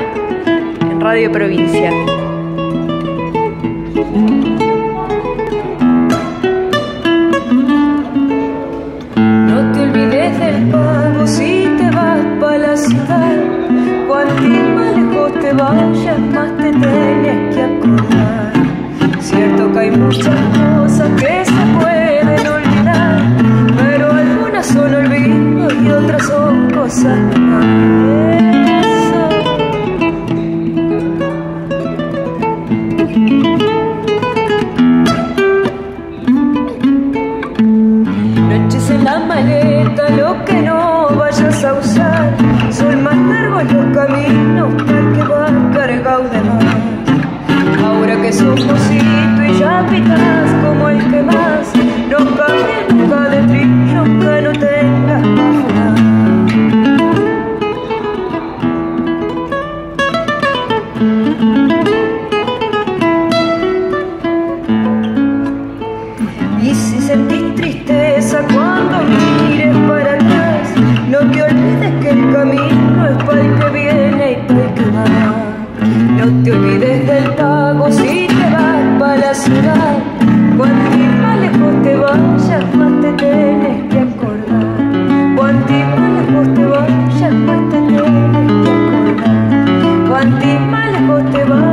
en Radio Provincia. No te olvides del pago si te vas para la ciudad. Cuanto más lejos te vayas, más te tienes que acordar. Cierto que hay muchas cosas que se pueden olvidar, pero algunas son olvidos y otras son cosas más. La maleta, lo que no vayas a usar. Son más largos los caminos el que va cargado de más. Ahora que sos mocito y ya picas como el que más, no cambies nunca de trillo que no tengas. Y si sentís tristeza Málaga te va.